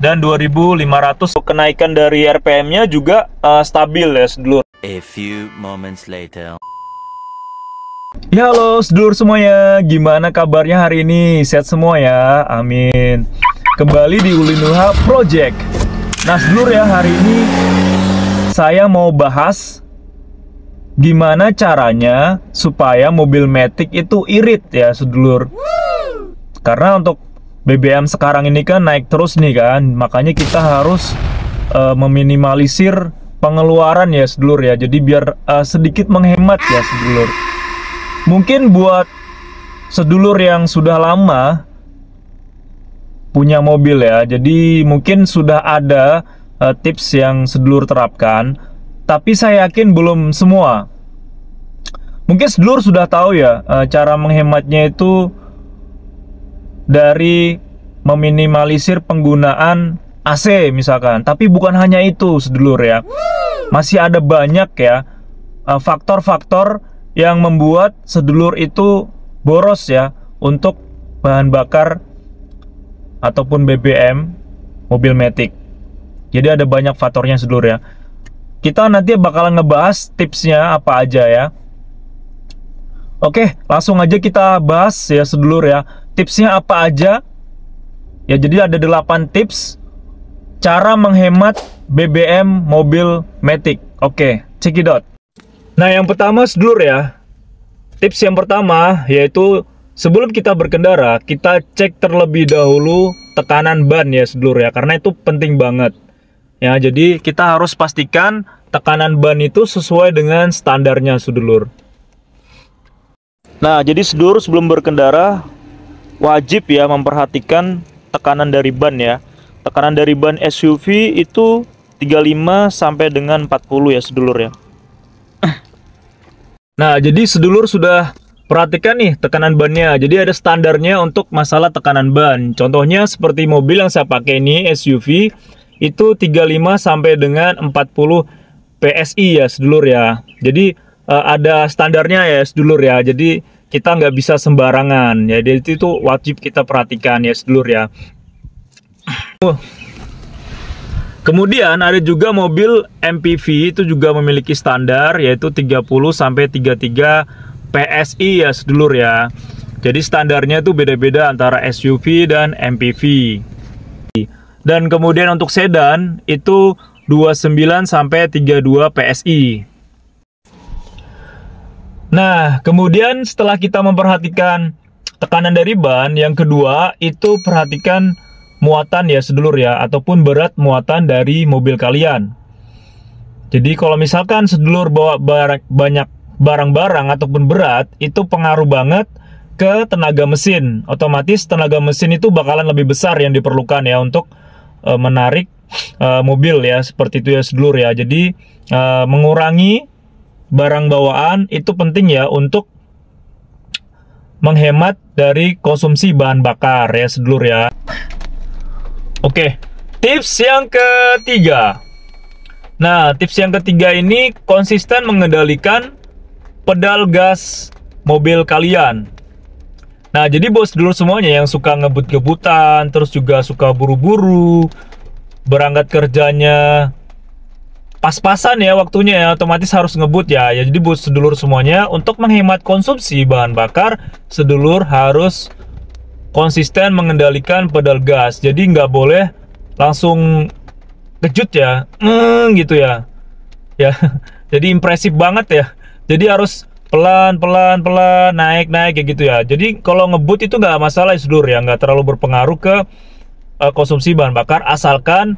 dan 2500 kenaikan dari RPM-nya juga uh, stabil ya sedulur. A few moments later. Ya halo sedulur semuanya, gimana kabarnya hari ini? Sehat semua ya, amin. Kembali di Ulinuha Project. Nah sedulur ya hari ini saya mau bahas gimana caranya supaya mobil Matic itu irit ya sedulur. Karena untuk BBM sekarang ini kan naik terus nih kan, makanya kita harus uh, meminimalisir pengeluaran ya sedulur ya. Jadi biar uh, sedikit menghemat ya sedulur. Mungkin buat sedulur yang sudah lama punya mobil ya, jadi mungkin sudah ada uh, tips yang sedulur terapkan, tapi saya yakin belum semua. Mungkin sedulur sudah tahu ya uh, cara menghematnya itu dari meminimalisir penggunaan AC misalkan. Tapi bukan hanya itu, sedulur ya. Masih ada banyak ya eh, faktor-faktor yang membuat sedulur itu boros ya untuk bahan bakar ataupun BBM mobil Matic. Jadi ada banyak faktornya sedulur ya. Kita nanti bakalan ngebahas tipsnya apa aja ya. Oke, langsung aja kita bahas ya sedulur ya. Tipsnya apa aja? Ya jadi ada 8 tips cara menghemat BBM mobil Matic. Oke, out. Nah, yang pertama sedulur ya. Tips yang pertama yaitu sebelum kita berkendara, kita cek terlebih dahulu tekanan ban ya sedulur ya, karena itu penting banget. Ya, jadi kita harus pastikan tekanan ban itu sesuai dengan standarnya sedulur. Nah, jadi sedulur sebelum berkendara wajib ya memperhatikan tekanan dari ban ya. Tekanan dari ban SUV itu 35 sampai dengan 40 ya sedulur ya. Nah, jadi sedulur sudah perhatikan nih tekanan bannya. Jadi ada standarnya untuk masalah tekanan ban. Contohnya seperti mobil yang saya pakai ini SUV itu 35 sampai dengan 40 PSI ya sedulur ya. Jadi uh, ada standarnya ya sedulur ya. Jadi kita nggak bisa sembarangan ya. Jadi itu wajib kita perhatikan ya sedulur ya. Kemudian ada juga mobil MPV itu juga memiliki standar yaitu 30 sampai 33 PSI ya sedulur ya. Jadi standarnya itu beda-beda antara SUV dan MPV. Dan kemudian untuk sedan itu 29 sampai 32 PSI. Nah, kemudian setelah kita memperhatikan tekanan dari ban, yang kedua itu perhatikan muatan ya sedulur ya, ataupun berat muatan dari mobil kalian. Jadi kalau misalkan sedulur bawa barang, banyak barang-barang ataupun berat, itu pengaruh banget ke tenaga mesin. Otomatis tenaga mesin itu bakalan lebih besar yang diperlukan ya untuk e, menarik e, mobil ya, seperti itu ya sedulur ya. Jadi e, mengurangi barang bawaan itu penting ya untuk menghemat dari konsumsi bahan bakar ya sedulur ya. Oke, tips yang ketiga. Nah, tips yang ketiga ini konsisten mengendalikan pedal gas mobil kalian. Nah, jadi bos dulu semuanya yang suka ngebut-ngebutan, terus juga suka buru-buru, berangkat kerjanya pas-pasan ya waktunya ya otomatis harus ngebut ya. Ya jadi buat sedulur semuanya. Untuk menghemat konsumsi bahan bakar sedulur harus konsisten mengendalikan pedal gas. Jadi nggak boleh langsung kejut ya mm, gitu ya. Ya jadi impresif banget ya. Jadi harus pelan pelan pelan naik naik kayak gitu ya. Jadi kalau ngebut itu nggak masalah ya sedulur ya. Nggak terlalu berpengaruh ke uh, konsumsi bahan bakar asalkan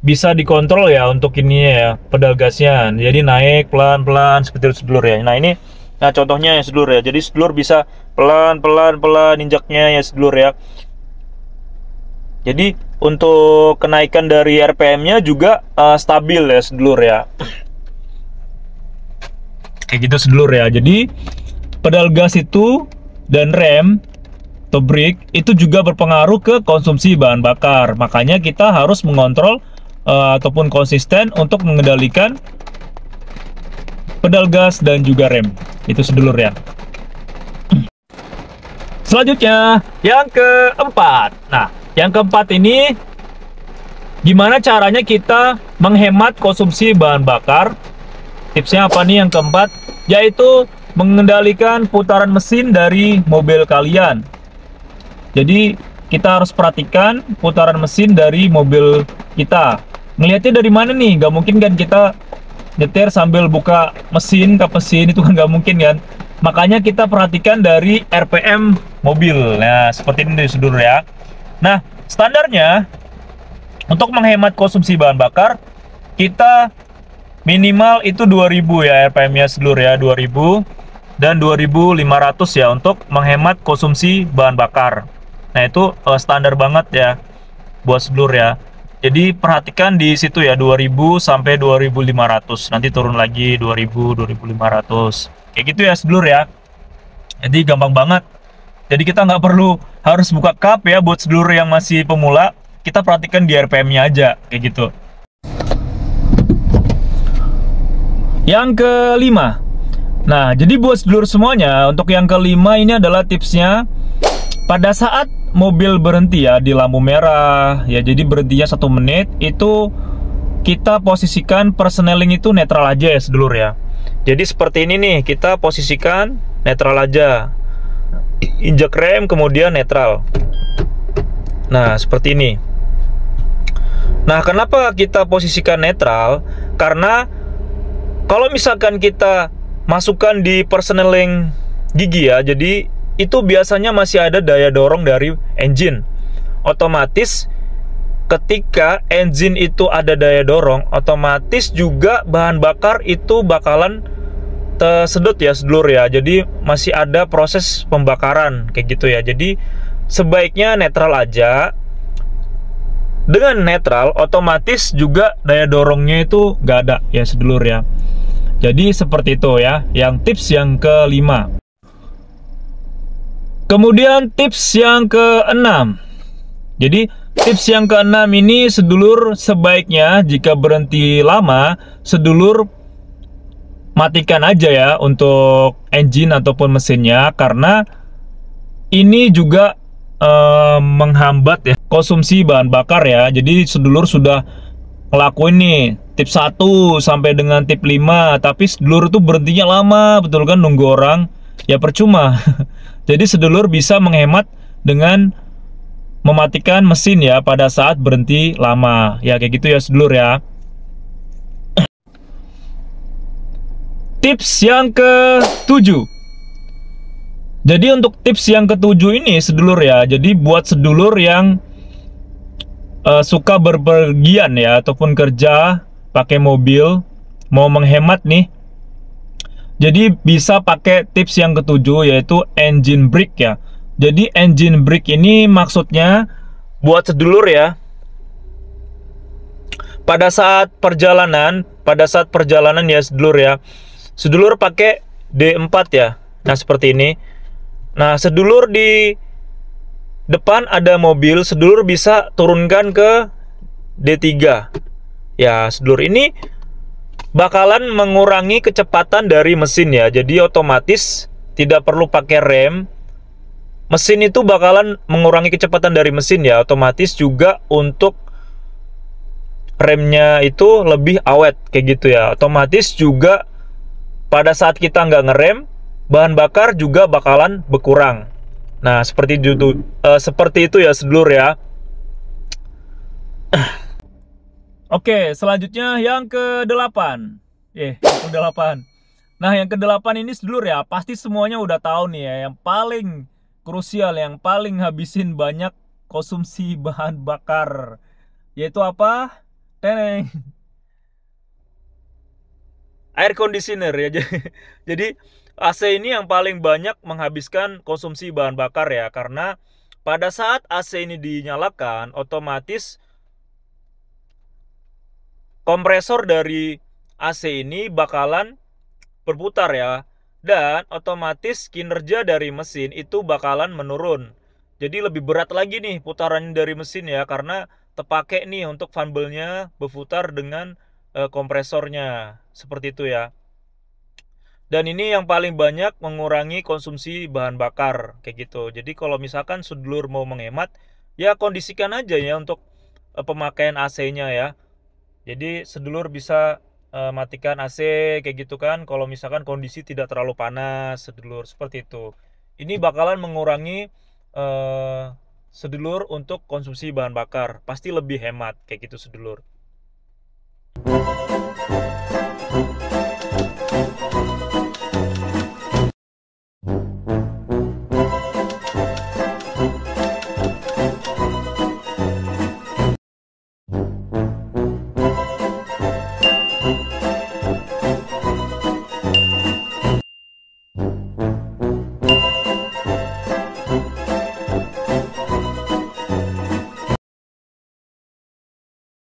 bisa dikontrol ya untuk ini ya pedal gasnya. Jadi naik pelan-pelan seperti sedulur ya. Nah ini nah contohnya ya sedulur ya. Jadi sedulur bisa pelan-pelan pelan injaknya ya sedulur ya. Jadi untuk kenaikan dari RPM nya juga uh, stabil ya sedulur ya. Kayak gitu sedulur ya. Jadi pedal gas itu dan rem atau brake itu juga berpengaruh ke konsumsi bahan bakar. Makanya kita harus mengontrol uh, ataupun konsisten untuk mengendalikan pedal gas dan juga rem. Itu sedulur ya. Selanjutnya, yang keempat. Nah, yang keempat ini gimana caranya kita menghemat konsumsi bahan bakar? Tipsnya apa nih yang keempat? Yaitu mengendalikan putaran mesin dari mobil kalian. Jadi kita harus perhatikan putaran mesin dari mobil kita. Ngelihatnya dari mana nih? Gak mungkin kan kita nyetir sambil buka mesin ke mesin itu kan gak mungkin kan? Makanya kita perhatikan dari RPM mobil. Nah, seperti ini seluruh ya. Nah, standarnya untuk menghemat konsumsi bahan bakar kita minimal itu 2000 ya RPM-nya seluruh ya 2000 dan 2500 ya untuk menghemat konsumsi bahan bakar. Nah, itu uh, standar banget ya buat seluruh ya. Jadi perhatikan di situ ya 2000 sampai 2500. Nanti turun lagi 2000 2500. Kayak gitu ya seluruh ya. Jadi gampang banget jadi kita nggak perlu harus buka cup ya buat seluruh yang masih pemula. Kita perhatikan di RPM-nya aja kayak gitu. Yang kelima. Nah, jadi buat seluruh semuanya, untuk yang kelima ini adalah tipsnya pada saat mobil berhenti ya di lampu merah, ya jadi berhentinya satu menit itu kita posisikan persneling itu netral aja ya sedulur ya. Jadi seperti ini nih, kita posisikan netral aja. Injak rem kemudian netral. Nah seperti ini. Nah kenapa kita posisikan netral? Karena kalau misalkan kita masukkan di persneling gigi ya jadi itu biasanya masih ada daya dorong dari engine. Otomatis ketika engine itu ada daya dorong otomatis juga bahan bakar itu bakalan tersedot ya sedulur ya. Jadi masih ada proses pembakaran kayak gitu ya. Jadi sebaiknya netral aja. Dengan netral otomatis juga daya dorongnya itu nggak ada ya sedulur ya. Jadi seperti itu ya. Yang tips yang kelima kemudian tips yang keenam jadi tips yang keenam ini sedulur sebaiknya jika berhenti lama sedulur matikan aja ya untuk engine ataupun mesinnya karena ini juga eh, menghambat ya konsumsi bahan bakar ya. Jadi sedulur sudah ngelakuin nih tip 1 sampai dengan tip 5 tapi sedulur itu berhentinya lama betul kan nunggu orang ya percuma. Jadi sedulur bisa menghemat dengan mematikan mesin ya pada saat berhenti lama. Ya kayak gitu ya sedulur ya. Tips yang ke-7 Jadi untuk tips yang ke-7 ini sedulur ya Jadi buat sedulur yang uh, suka berpergian ya Ataupun kerja pakai mobil Mau menghemat nih Jadi bisa pakai tips yang ketujuh yaitu engine brake ya. Jadi engine brake ini maksudnya buat sedulur ya. Pada saat perjalanan, pada saat perjalanan ya sedulur ya, sedulur pakai D4 ya. Nah seperti ini. Nah sedulur di depan ada mobil sedulur bisa turunkan ke D3 ya sedulur ini bakalan mengurangi kecepatan dari mesin ya jadi otomatis tidak perlu pakai rem mesin itu bakalan mengurangi kecepatan dari mesin ya otomatis juga untuk remnya itu lebih awet kayak gitu ya otomatis juga pada saat kita nggak ngerem, bahan bakar juga bakalan berkurang. Nah, seperti itu, uh, seperti itu ya sedulur ya. Oke, selanjutnya yang ke-8. Eh, ke-8. Nah, yang ke-8 ini sedulur ya, pasti semuanya udah tahu nih ya, yang paling krusial, yang paling habisin banyak konsumsi bahan bakar. Yaitu apa? Teneng air conditioner ya. Jadi AC ini yang paling banyak menghabiskan konsumsi bahan bakar ya karena pada saat AC ini dinyalakan otomatis kompresor dari AC ini bakalan berputar ya dan otomatis kinerja dari mesin itu bakalan menurun. Jadi lebih berat lagi nih putaran dari mesin ya karena terpakai nih untuk fumble-nya berputar dengan e, kompresornya seperti itu ya dan ini yang paling banyak mengurangi konsumsi bahan bakar kayak gitu jadi kalau misalkan sedulur mau menghemat ya kondisikan aja ya untuk uh, pemakaian AC-nya ya. Jadi sedulur bisa uh, matikan AC kayak gitu kan kalau misalkan kondisi tidak terlalu panas sedulur seperti itu. Ini bakalan mengurangi uh, sedulur untuk konsumsi bahan bakar. Pasti lebih hemat kayak gitu sedulur.